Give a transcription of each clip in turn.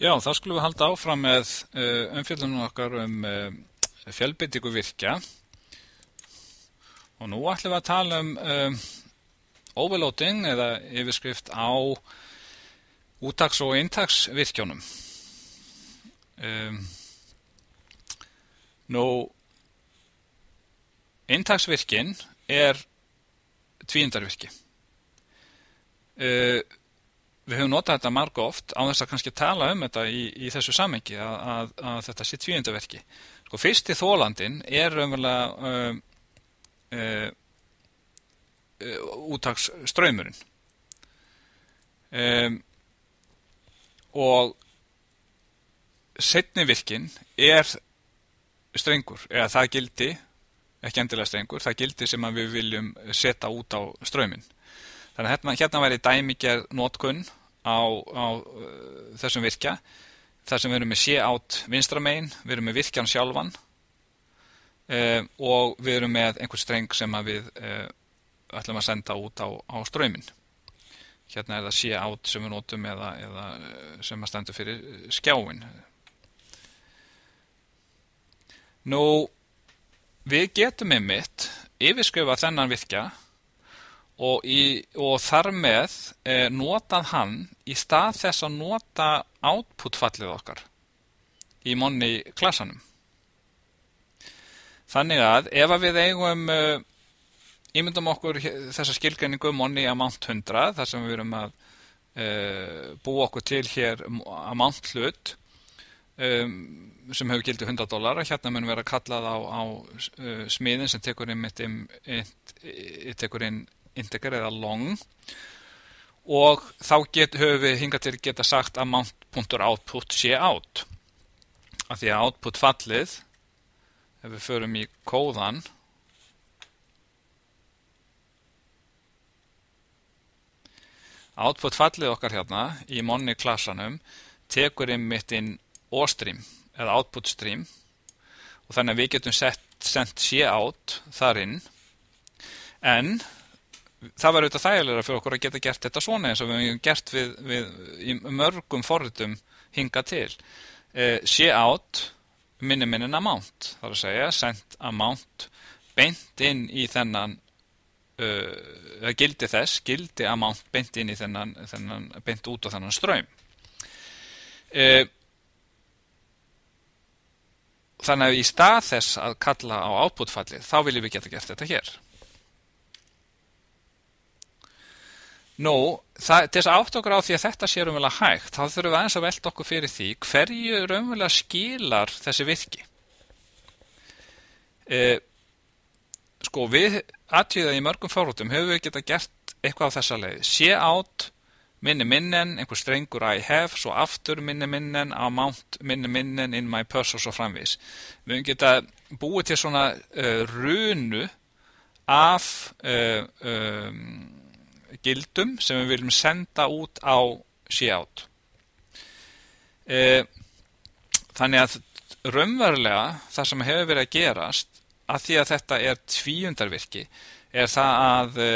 Já, þá skulum við halda áfram með uh, umfjöldunum okkar um uh, fjölbyttingu virkja og nú ætlum við að tala um uh, overloading eða yfirskrift á útaks- og intaksvirkjónum. Um, nú, intaksvirkin er tvíundarvirki. Uh, við höfum notað þetta marga oft á þess að kannski tala um þetta í, í þessu samengi að, að, að þetta sé tvíundaverki sko fyrsti þólandin er umverulega uh, uh, uh, úttagsströymurinn um, og setni virkin er strengur eða það gildi ekki endilega strengur, það gildi sem við viljum setja út á ströyminn þannig að hérna, hérna væri dæmiger notkunn á, á uh, þessum virkja. Þar sem við erum með sé átt vinstramein, við erum með virkjan sjálfan uh, og við erum með einhver streng sem við uh, ætlum að senda út á, á ströymin hérna er það sé átt sem við notum eða, eða sem að stendur fyrir skjáin. Nú við getum einmitt yfirskjöfa þennan virkja og, í, og þar með eh, notað hann í stað þess að nota output-fallið okkar í monni klassanum. Þannig að ef að við eigum eh, ímyndum okkur þessa skilgreiningu monni amount 100 þar sem við erum að eh, búa okkur til hér amount hlut um, sem hefur gildið 100 dólar hérna munum við að kalla það á, á uh, smiðin sem tekur inn, inn, inn, tekur inn integer eða long. Og þá get, höfum við hingað til geta sagt að mount.output sé out. Af því að output fallið ef við förum í kóðan output fallið okkar hérna í monni klassanum tekur einmitt inn ostream eða output stream. Og þannig að við getum sett, sendt sé out þar inn. En það var auðvitað þægilega fyrir okkur að geta gert þetta svona eins og við hefum gert við, við mörgum forritum hinga til. Eh, sé átt minni minnin amount þar að segja send amount beint inn í þennan uh, gildi þess, gildi amount beint inn í þennan, þennan beint út á þennan ströym eh, þannig að í stað þess að kalla á outputfallið þá viljum við geta gert þetta hér Nú, það, til þess að átt okkur á því að þetta sé raunverulega hægt, þá þurfum við aðeins að velta okkur fyrir því hverju raunverulega skilar þessi virki. E, sko, við aðtíðað í mörgum fórhúttum höfum við geta gert eitthvað á þessa leið. Sé átt minni minnen, einhver strengur I have, svo aftur minni minnen, amount minni minnen in my purse og svo framvís. Við höfum geta búið til svona uh, runu af... Uh, um, gildum sem við viljum senda út á Sheout. E, þannig að raunverulega það sem hefur verið að gerast að því að þetta er tvíundarvirki er það að e,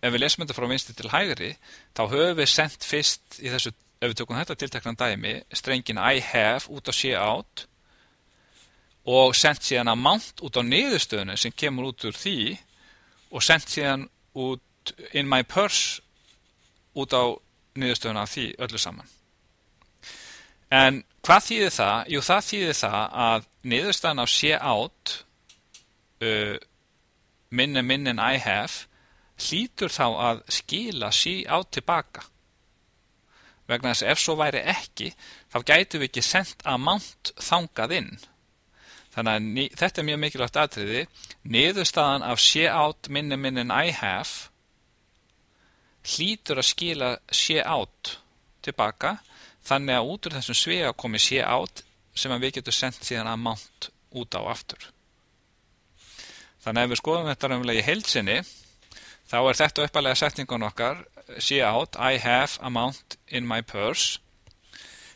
ef við lesum þetta frá vinsti til hægri þá höfum við sendt fyrst í þessu, ef við tökum þetta tilteknan dæmi strengin I have út á Sheout og sendt síðan að mount út á niðurstöðinu sem kemur út úr því og sendt síðan út in my purse út á niðurstöðuna því öllu saman. En hvað þýðir það? Jú, það þýðir það að niðurstöðan á sé átt uh, minni minnin I have hlýtur þá að skila sí átt tilbaka. Vegna þess að ef svo væri ekki, þá gætu við ekki sendt amount þangað inn. Þannig að þetta er mjög mikilvægt aðtriði. Niðurstaðan af sé átt minni minnin I have hlýtur að skila sé átt tilbaka þannig að út úr þessum svega komi sé átt sem við getum sendt síðan að mánt út á aftur. Þannig að ef við skoðum þetta raunverulega í heilsinni þá er þetta uppalega setningun okkar sé átt I have amount in my purse.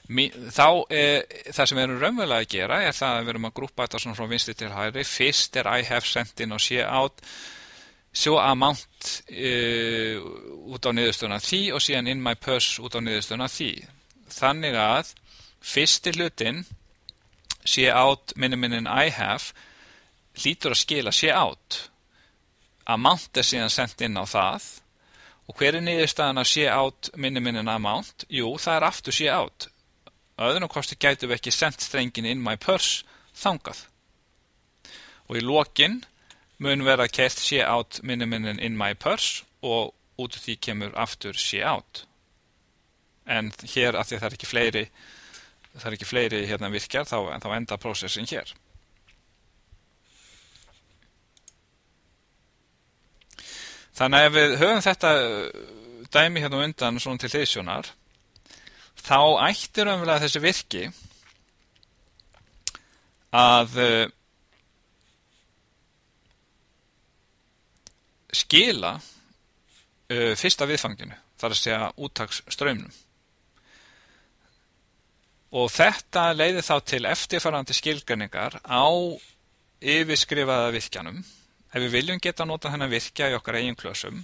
Þá er, það sem við erum raunverulega að gera er það að við erum að grúpa þetta svona frá vinsti til hæri fyrst er I have sent in og sé átt svo amount uh, út á niðurstöðuna því og síðan in my purse út á niðurstöðuna því. Þannig að fyrsti hlutin sé átt minni minnin I have hlýtur að skila sé átt amount er síðan sendt inn á það. Og hver er niðurstaðan að sé átt minni minnin amount? Jú, það er aftur sé átt öðrum kosti gætu við ekki sendt strengin in my purse þangað. Og í lokin mun vera kert sé átt minni minnin in my purse og út af því kemur aftur sé átt en hér af því það er ekki fleiri það er ekki fleiri hérna virkjar þá, þá enda prósessin hér. Þannig að ef við höfum þetta uh, dæmi hérna undan svona til þeisjónar þá ættir umvel þessi virki að skila uh, fyrsta viðfanginu þar að segja úttagsströymnum og þetta leiði þá til eftirfarandi skilgrinningar á yfirskrifaða virkjanum. Ef við viljum geta nota hennar virkja í okkar eigin klösum,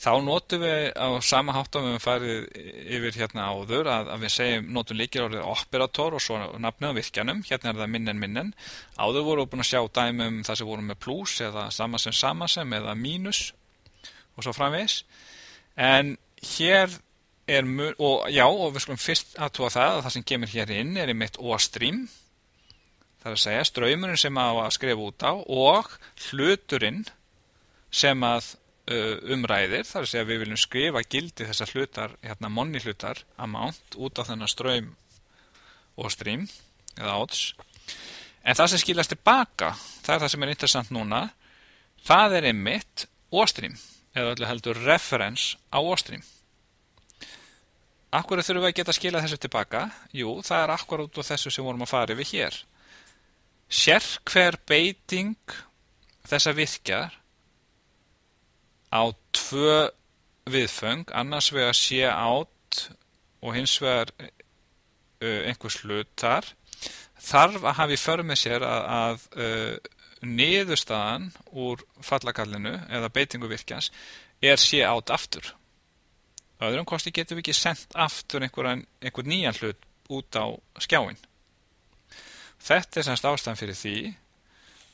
þá notum við á sama háttum við farið yfir hérna áður að, að við segjum, notum líkir orðið operator og svo nafnið á virkjanum, hérna er það minnen minnen. Áður vorum við búin að sjá dæmum það sem vorum með plus eða samansem samansem eða mínus og svo framvegs. En hér er og já, og við skulum fyrst aðtúa það að það sem kemur hér inn er í mitt óstrím, það er að segja ströymurinn sem að skrifa út á og hluturinn sem að umræðir, það er að við viljum skrifa gildi þessar hlutar, hérna monni hlutar, amount, út á þennan ströym óstrím, eða odds, en það sem skilast tilbaka, það er það sem er interessant núna, það er einmitt óstrím, eða öllu heldur reference á óstrím. Akkur þurfum við að geta skilað þessu tilbaka? Jú, það er akkur út á þessu sem vorum að fara yfir hér. Sér hver beiting þessa virkjar á tvö viðföng, annars vegar sé átt og hins vegar einhvers hlutar, þarf að hafa í för með sér að, að niðurstaðan úr fallakallinu eða beitingu virkjans er sé átt aftur. Öðrum kosti getum við ekki sendt aftur einhver, einhver nýjan hlut út á skjáin þetta er semst ástæðan fyrir því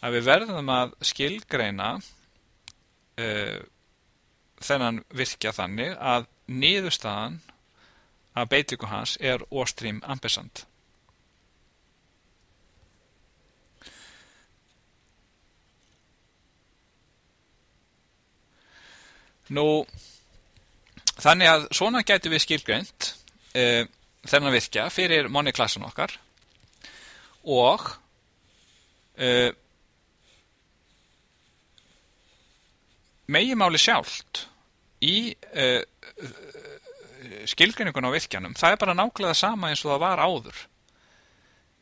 að við verðum að skilgreina uh, þennan virkja þannig að niðurstaðan að beitingu hans er óstrím ambesand nú Þannig að svona gæti við skilgreint uh, þennan virkja fyrir moniklassen okkar og uh, megimáli sjálft í uh, skilgreiningun á virkjanum, það er bara nákvæmlega sama eins og það var áður.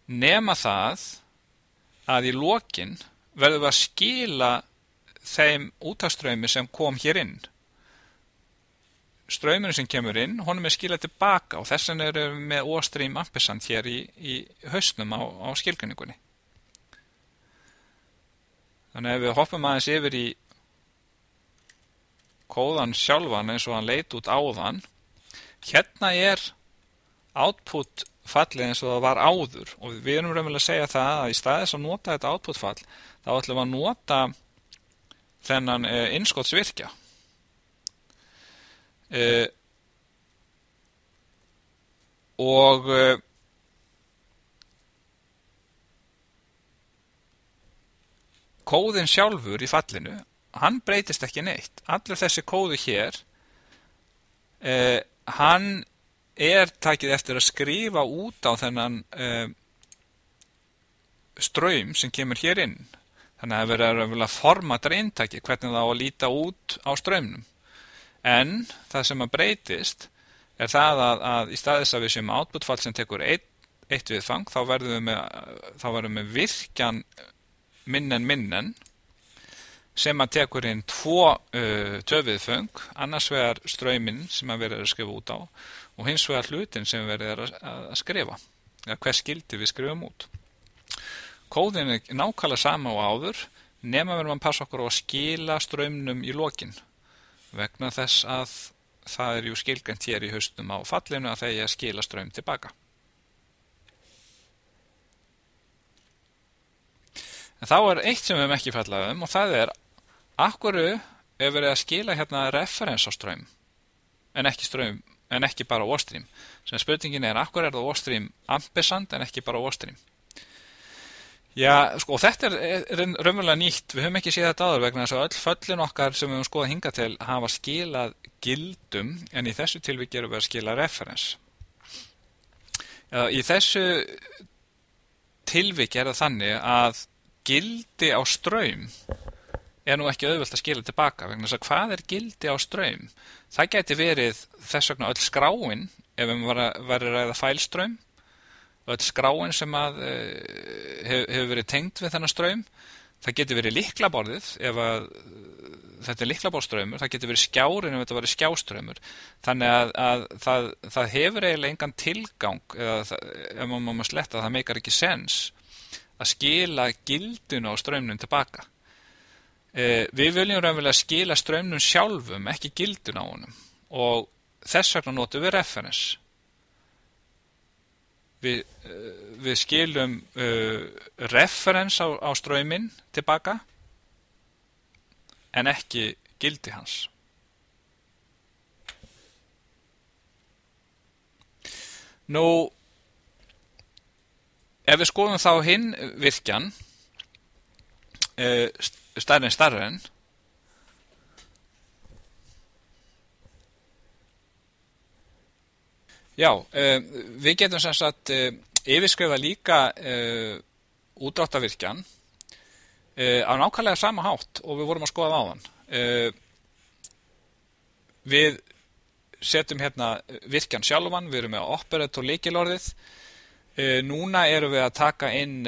Nema það að í lokin verðum við að skila þeim útaströymi sem kom hér inn ströyminu sem kemur inn, honum er skilað tilbaka og þess vegna erum við með óstrým ampersand hér í, í hausnum á, á skilgrinningunni. Þannig að ef við hoppum aðeins yfir í kóðan sjálfan eins og hann leit út áðan, hérna er output fallið eins og það var áður. Og við erum raunverulega að segja það að í staðis að nota þetta output fall, þá ætlum við að nota þennan eh, innskottsvirkja Uh, og uh, kóðin sjálfur í fallinu hann breytist ekki neitt. Allur þessi kóðu hér uh, hann er takið eftir að skrifa út á þennan ströym sem kemur hér inn. Þannig að það verður að formata eintaki hvernig það á að líta út á ströymnum en það sem að breytist er það að, að í staðis að við séum átbútfall sem tekur eitt, eitt viðfang þá verðum við með, við virkjan minnen minnen sem að tekur inn tvo uh, töfiðföng, annars vegar ströyminn sem að verður að skrifa út á og hins vegar hlutin sem verður að, að skrifa, eða hver skildi við skrifum út. Kóðin er nákvæmlega sama á áður nema verður mann passa okkur á að skila ströymnum í lokin vegna þess að það er ju skilgjönd hér í haustum á fallinu að þegar ég skila ströym tilbaka. En þá er eitt sem við hefum ekki fallað um og það er akkuru ef við erum að skila hérna referens á ströym en ekki ströym en ekki bara óstrým. Sem spurningin er akkur er það óstrým ambisand en ekki bara óstrým. Já, sko, og þetta er, er raunverulega nýtt, við höfum ekki séð þetta aður vegna þess að öll föllin okkar sem við höfum skoðað hinga til hafa skilað gildum en í þessu tilvík erum við að skila referens. Í þessu tilvík er það þannig að gildi á ströym er nú ekki auðvöld að skila tilbaka vegna þess að hvað er gildi á ströym? Það geti verið þess vegna öll skráin ef við varum að ræða fælströym öll skráin sem að uh, hefur verið tengt við þennan ströym það getur verið liklaborðið ef að þetta er liklaborðströymur það getur verið skjárin ef þetta verið skjáströymur þannig að, að það, það hefur eiginlega engan tilgang eða ef maður má sletta það meikar ekki sens að skila gildun á ströymnum tilbaka við viljum ræðilega skila ströymnum sjálfum ekki gildun á honum og þess vegna notum við reference við, eh, við skilum uh, referens á, á ströyminn tilbaka en ekki gildi hans. Nú, ef við skoðum þá hinn virkjan, uh, stærri en stærri en, Já, um, við getum sem sagt um, yfirskrifa líka um, útráttavirkjan á nákvæmlega sama hátt og við vorum að skoða á þann. Við setjum hérna virkjan sjálfan, við erum með operator líkilorðið. Núna erum við að taka inn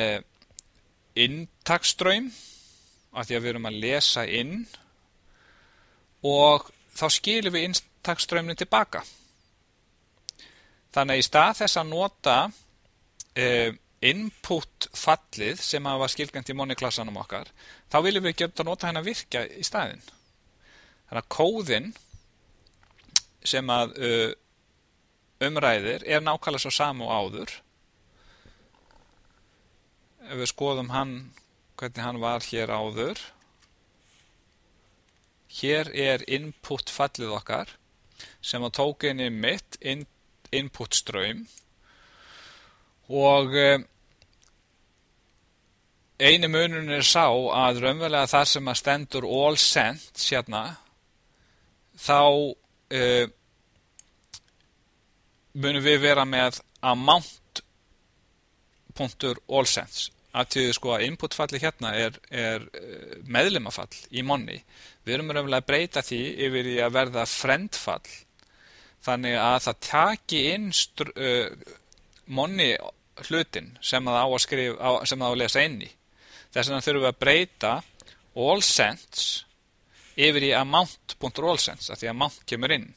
inntaksströym af því að við erum að lesa inn og þá skilum við inntaksströymni tilbaka. Þannig að í stað þess að nota uh, input fallið sem að var skilgjönd í moniklassanum okkar, þá viljum við geta að nota henn að virka í staðin. Þannig að kóðin sem að uh, umræðir er nákvæmlega svo samu áður. Ef við skoðum hann, hvernig hann var hér áður. Hér er input fallið okkar sem að tókinni mitt inn input ströym og eh, eini munun er sá að raunverulega þar sem að stendur all sent sérna þá uh, munum við vera með amount punktur all sents að því sko að inputfalli hérna er, er eh, meðlimafall í monni við erum raunverulega að breyta því yfir í að verða frendfall þannig að það taki inn uh, monni hlutin sem það á að skrifa, sem það á að lesa inn í. Þess vegna þurfum við að breyta all sense yfir í amount.allsense að því amount kemur inn.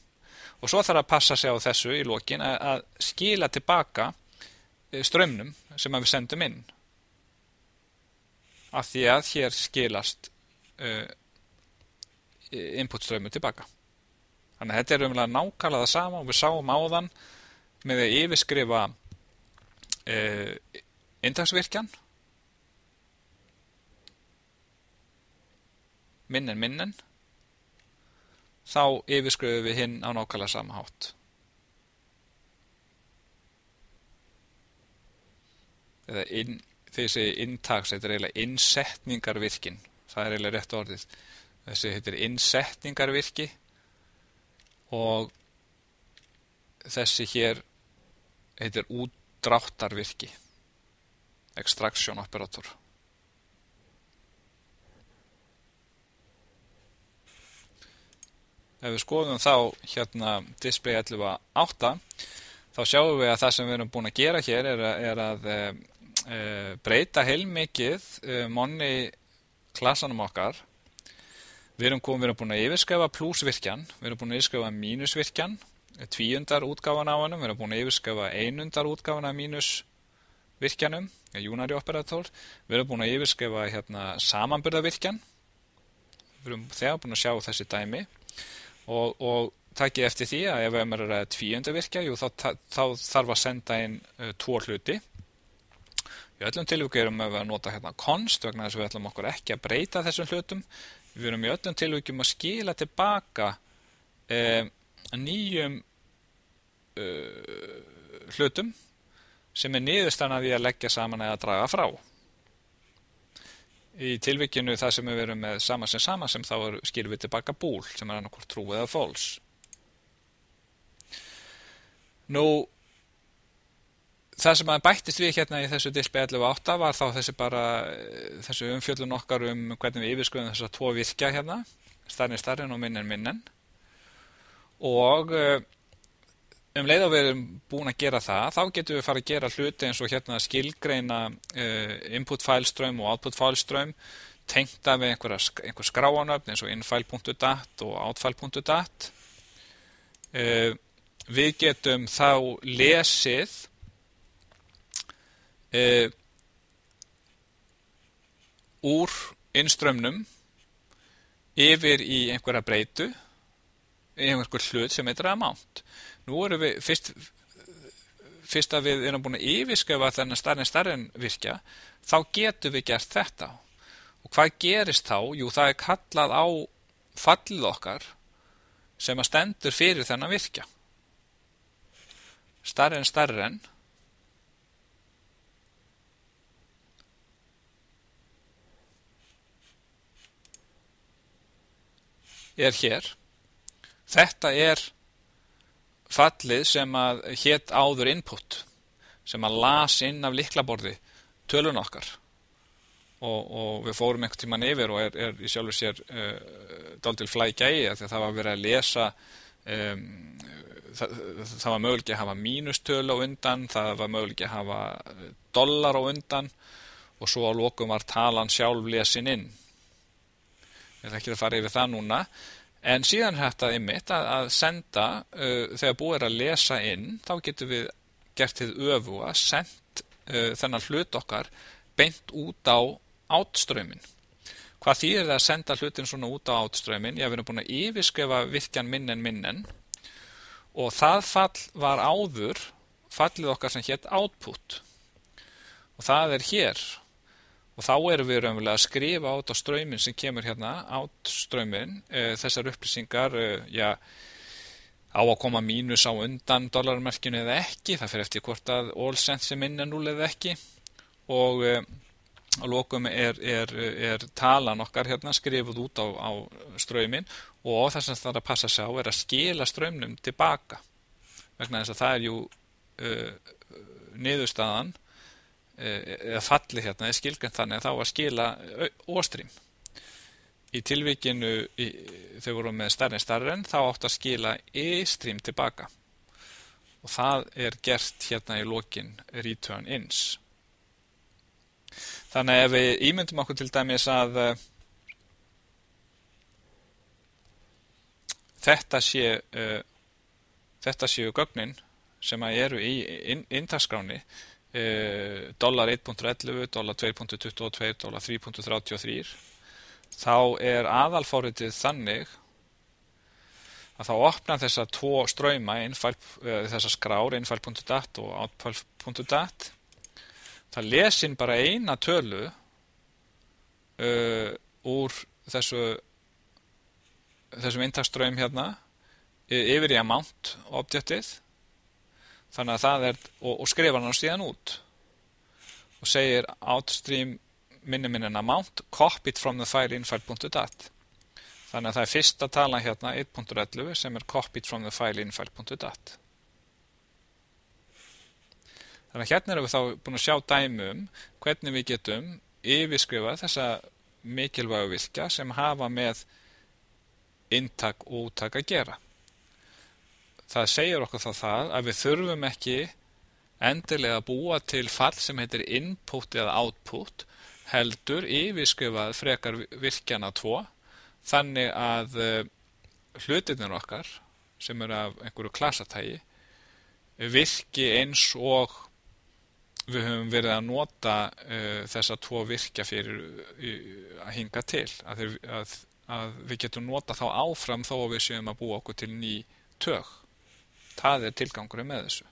Og svo þarf að passa sig á þessu í lókin að, að skila tilbaka uh, strömmnum sem við sendum inn. Af því að hér skilast uh, input strömmu tilbaka. Þannig að þetta er umlega nákvæmlega það sama og við sáum áðan með að yfirskrifa e, intaksvirkjan minnen minnen þá yfirskrifum við hinn á nákvæmlega sama hátt. Eða inn, þessi intaks, þetta er eiginlega innsetningarvirkin, það er eiginlega rétt orðið. Þessi heitir innsetningarvirki og þessi hér heitir útdráttarvirki extraction operator ef við skoðum þá hérna display 11.8 þá sjáum við að það sem við erum búin að gera hér er að, er að e, breyta heilmikið e, monni klassanum okkar. Við erum, komið, við erum búin að yfirskæfa plusvirkjan, við erum búin að yfirskæfa mínusvirkjan, tvíundar útgáfan á hannum, við erum búin að yfirskæfa einundar útgáfan af mínusvirkjanum, júnari operator, við erum búin að yfirskæfa hérna, samanbyrðavirkjan, við erum þegar búin að sjá þessi dæmi. Og, og takk ég eftir því að ef við erum að tvíundu virkja, jú, þá, þá þarf að senda inn uh, tvo hluti. Í öllum tilvíku erum við að nota hérna konst vegna þess að við ætlum okkur ekki að breyta þessum hlutum. Við erum í öllum tilvíkjum að skila tilbaka uh, nýjum uh, hlutum sem er niðurstann að því að leggja saman eða draga frá. Í tilvíkinu það sem við verum með sama sem sama sem þá skilum við tilbaka búl sem er annarkort trú eða fóls. Nú, það sem að bættist við hérna í þessu display 11.8 var þá þessi bara, þessu umfjöldun okkar um hvernig við yfirskuðum þess að tvo virkja hérna, starfinn starfinn og minnen minnen. Og um leið og við erum búin að gera það, þá getum við fara að gera hluti eins og hérna skilgreina uh, input fælströym og output fælströym tengta við einhver, skráanöfn eins og infile.dat og outfile.dat við getum þá lesið uh, úr innströmmnum yfir í einhverja breytu einhver hlut sem heitir amount Nú erum við, fyrst, fyrst að við erum búin að yfirskjöfa þennan starri en starri en virkja, þá getum við gert þetta. Og hvað gerist þá? Jú, það er kallað á fallið okkar sem að stendur fyrir þennan virkja. Starri en er hér. Þetta er fallið sem að hétt áður input sem að las inn af liklaborði tölun okkar og, og við fórum einhvern tíman yfir og er, er í sjálfur sér uh, daldil flækja í að það var verið að lesa um, það, það var möguleg að hafa mínustölu á undan það var möguleg að hafa dollar á undan og svo á lókum var talan sjálf lesin inn ég ætla ekki að fara yfir það núna En síðan er þetta ymmit að, að senda, uh, þegar búið er að lesa inn, þá getum við gert þið öfu að senda uh, þennan hlut okkar beint út á átströmin. Hvað þýðir það að senda hlutin svona út á átströmin? Já, við erum búin að yfirskrefa virkjan minnen minnen og það fall var áður fallið okkar sem hétt output og það er hér og þá erum við raunverulega að skrifa át á ströyminn sem kemur hérna át ströyminn, e, eh, þessar upplýsingar e, já, á að koma mínus á undan dollarmerkinu eða ekki, það fyrir eftir hvort að all sense er minna 0 eða ekki. Og e, á lókum er, er, er talan okkar hérna skrifuð út á, á ströyminn og það sem það er að passa sig á er að skila ströymnum tilbaka. Vegna þess að það er jú niðurstaðan Eh, eða falli hérna er skilgjönd þannig að þá að skila óstrým í tilvíkinu í, þau voru með starri starri en þá átt að skila e-strím tilbaka. Og það er gert hérna í lokin return ins. Þannig ef við ímyndum okkur til dæmis að uh, þetta sé uh, þetta séu gögnin sem að eru í intaskráni e, dólar 1.11, dólar 2.22, dólar 3.33 þá er aðalfóritið þannig að þá opna þessa tvo ströyma þessa skrár, infile.dat og outfile.dat það lesin bara eina tölu uh, úr þessu þessum intakströym hérna yfir í amount objektið þannig að það er, og, og skrifa hann síðan út og segir outstream minni amount copied from the file infile.dat þannig að það er fyrsta tala hérna 1.11 sem er copied from the file infile.dat þannig að hérna erum við þá búin að sjá dæmum hvernig við getum yfirskrifa þessa mikilvægu vilka sem hafa með intak og úttak að gera það segir okkur þá það að við þurfum ekki endilega að búa til fall sem heitir input eða output heldur yfirskrifað frekar virkjana 2 þannig að uh, hlutinir okkar sem eru af einhverju klassatægi virki eins og við höfum verið að nota uh, þessa tvo virkja fyrir uh, að hinga til. Að, þeir, að, að við getum nota þá áfram þó að við séum að búa okkur til ný tög það er tilgangurinn með þessu